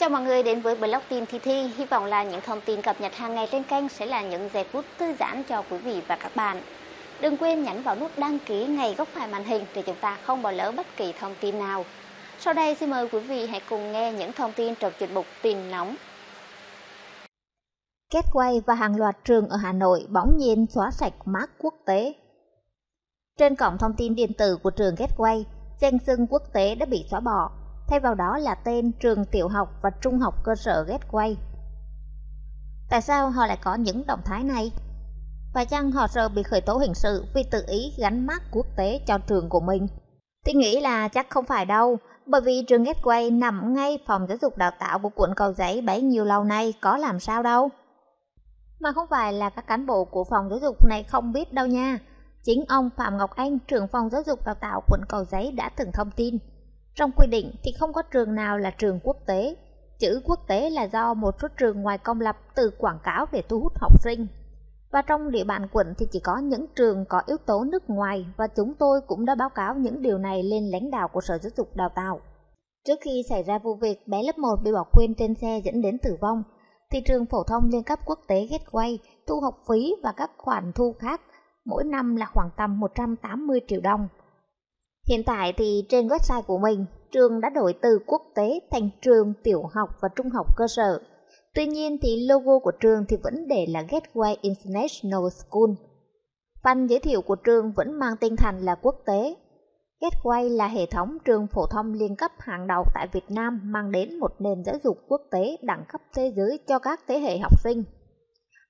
Chào mọi người đến với blog tin Thi Thi. Hy vọng là những thông tin cập nhật hàng ngày trên kênh sẽ là những giây phút thư giãn cho quý vị và các bạn. Đừng quên nhấn vào nút đăng ký ngay góc phải màn hình để chúng ta không bỏ lỡ bất kỳ thông tin nào. Sau đây xin mời quý vị hãy cùng nghe những thông tin trong chuyên mục tin nóng. Gateway và hàng loạt trường ở Hà Nội bỗng nhiên xóa sạch mác quốc tế. Trên cổng thông tin điện tử của trường Gateway, danh xưng quốc tế đã bị xóa bỏ thay vào đó là tên trường tiểu học và trung học cơ sở Gateway. Tại sao họ lại có những động thái này? Và chăng họ sợ bị khởi tố hình sự vì tự ý gắn mác quốc tế cho trường của mình? Tôi nghĩ là chắc không phải đâu, bởi vì trường Gateway nằm ngay phòng giáo dục đào tạo của quận Cầu Giấy bấy nhiêu lâu nay có làm sao đâu. Mà không phải là các cán bộ của phòng giáo dục này không biết đâu nha. Chính ông Phạm Ngọc Anh, trưởng phòng giáo dục đào tạo quận Cầu Giấy đã từng thông tin trong quy định thì không có trường nào là trường quốc tế. Chữ quốc tế là do một số trường ngoài công lập từ quảng cáo để thu hút học sinh. Và trong địa bàn quận thì chỉ có những trường có yếu tố nước ngoài và chúng tôi cũng đã báo cáo những điều này lên lãnh đạo của Sở Giáo dục Đào tạo. Trước khi xảy ra vụ việc bé lớp 1 bị bỏ quên trên xe dẫn đến tử vong, thì trường phổ thông liên cấp quốc tế Gateway thu học phí và các khoản thu khác mỗi năm là khoảng tầm 180 triệu đồng. Hiện tại thì trên website của mình, trường đã đổi từ quốc tế thành trường tiểu học và trung học cơ sở. Tuy nhiên thì logo của trường thì vẫn để là Gateway International School. Văn giới thiệu của trường vẫn mang tinh thần là quốc tế. Gateway là hệ thống trường phổ thông liên cấp hàng đầu tại Việt Nam mang đến một nền giáo dục quốc tế đẳng cấp thế giới cho các thế hệ học sinh.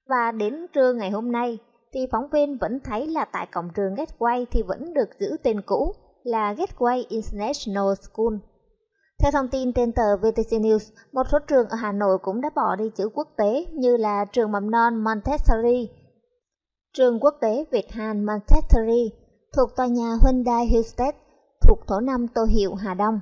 Và đến trưa ngày hôm nay, thì phóng viên vẫn thấy là tại cổng trường Gateway thì vẫn được giữ tên cũ là Gateway International School. Theo thông tin trên tờ VTC News, một số trường ở Hà Nội cũng đã bỏ đi chữ quốc tế như là trường mầm non Montessori, trường quốc tế Việt Hàn Montessori thuộc tòa nhà Hyundai Hillstead thuộc thổ năm Tô Hiệu Hà Đông,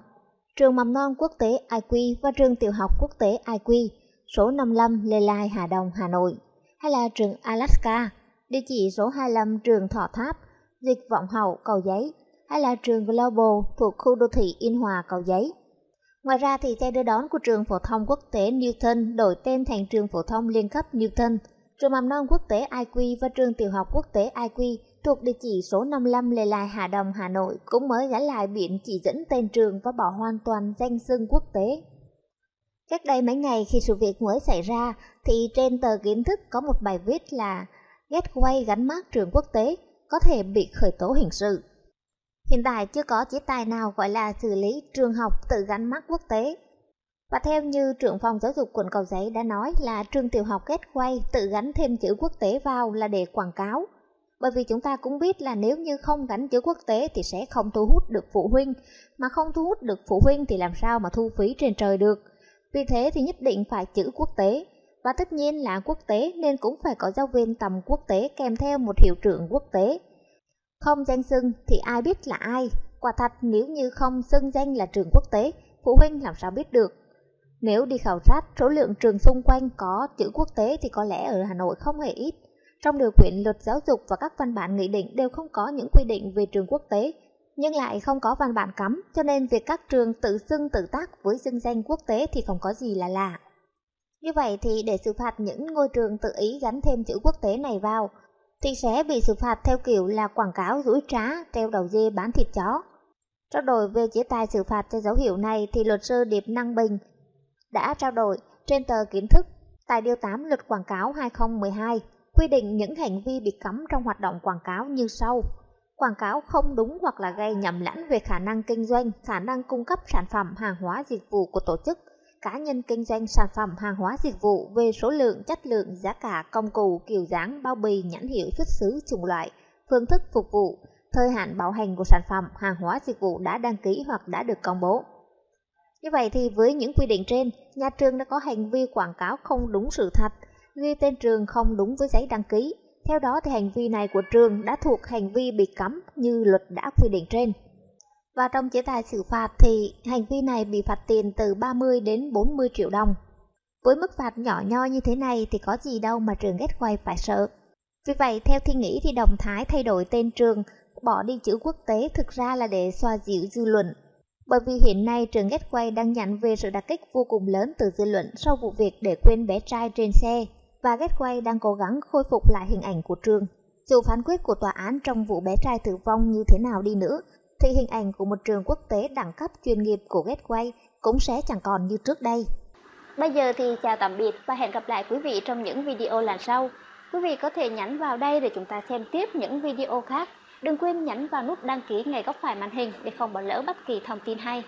trường mầm non quốc tế IQ và trường tiểu học quốc tế IQ số 55 Lê Lai Hà Đông Hà Nội, hay là trường Alaska, địa chỉ số 25 trường Thọ Tháp, dịch vọng hậu cầu giấy hay là trường Global thuộc khu đô thị Yên Hòa Cầu Giấy. Ngoài ra thì xe đưa đón của trường phổ thông quốc tế Newton đổi tên thành trường phổ thông liên cấp Newton, trường mầm non quốc tế IQ và trường tiểu học quốc tế IQ thuộc địa chỉ số 55 Lê Lai Hà Đông, Hà Nội cũng mới gắn lại biển chỉ dẫn tên trường và bỏ hoàn toàn danh xưng quốc tế. Cách đây mấy ngày khi sự việc mới xảy ra thì trên tờ kiến thức có một bài viết là Gateway gắn mát trường quốc tế có thể bị khởi tố hình sự. Hiện tại chưa có chế tài nào gọi là xử lý trường học tự gắn mắt quốc tế. Và theo như trưởng phòng giáo dục quận Cầu Giấy đã nói là trường tiểu học kết quay tự gắn thêm chữ quốc tế vào là để quảng cáo. Bởi vì chúng ta cũng biết là nếu như không gắn chữ quốc tế thì sẽ không thu hút được phụ huynh, mà không thu hút được phụ huynh thì làm sao mà thu phí trên trời được. Vì thế thì nhất định phải chữ quốc tế. Và tất nhiên là quốc tế nên cũng phải có giáo viên tầm quốc tế kèm theo một hiệu trưởng quốc tế. Không danh xưng thì ai biết là ai, quả thật nếu như không xưng danh là trường quốc tế, phụ huynh làm sao biết được. Nếu đi khảo sát số lượng trường xung quanh có chữ quốc tế thì có lẽ ở Hà Nội không hề ít. Trong điều quyển luật giáo dục và các văn bản nghị định đều không có những quy định về trường quốc tế, nhưng lại không có văn bản cấm, cho nên việc các trường tự xưng tự tác với xưng danh quốc tế thì không có gì là lạ. Như vậy thì để xử phạt những ngôi trường tự ý gắn thêm chữ quốc tế này vào, thì sẽ bị xử phạt theo kiểu là quảng cáo rủi trá treo đầu dê bán thịt chó. Trao đổi về chế tài xử phạt cho dấu hiệu này thì luật sư Điệp Năng Bình đã trao đổi trên tờ kiến thức tại Điều 8 Luật Quảng cáo 2012 quy định những hành vi bị cấm trong hoạt động quảng cáo như sau. Quảng cáo không đúng hoặc là gây nhầm lẫn về khả năng kinh doanh, khả năng cung cấp sản phẩm, hàng hóa, dịch vụ của tổ chức, cá nhân kinh doanh sản phẩm hàng hóa dịch vụ về số lượng, chất lượng, giá cả, công cụ, kiểu dáng, bao bì, nhãn hiệu xuất xứ, chủng loại, phương thức phục vụ, thời hạn bảo hành của sản phẩm, hàng hóa dịch vụ đã đăng ký hoặc đã được công bố. Như vậy thì với những quy định trên, nhà trường đã có hành vi quảng cáo không đúng sự thật, ghi tên trường không đúng với giấy đăng ký. Theo đó thì hành vi này của trường đã thuộc hành vi bị cấm như luật đã quy định trên. Và trong chế tài xử phạt thì hành vi này bị phạt tiền từ 30 đến 40 triệu đồng. Với mức phạt nhỏ nho như thế này thì có gì đâu mà trường Gateway phải sợ. Vì vậy, theo thi nghĩ thì Đồng Thái thay đổi tên trường, bỏ đi chữ quốc tế thực ra là để xoa dịu dư luận. Bởi vì hiện nay trường Gateway đang nhận về sự đả kích vô cùng lớn từ dư luận sau vụ việc để quên bé trai trên xe và Gateway đang cố gắng khôi phục lại hình ảnh của trường. Dù phán quyết của tòa án trong vụ bé trai tử vong như thế nào đi nữa, thì hình ảnh của một trường quốc tế đẳng cấp chuyên nghiệp của Gateway cũng sẽ chẳng còn như trước đây. Bây giờ thì chào tạm biệt và hẹn gặp lại quý vị trong những video lần sau. Quý vị có thể nhấn vào đây để chúng ta xem tiếp những video khác. Đừng quên nhấn vào nút đăng ký ngay góc phải màn hình để không bỏ lỡ bất kỳ thông tin hay.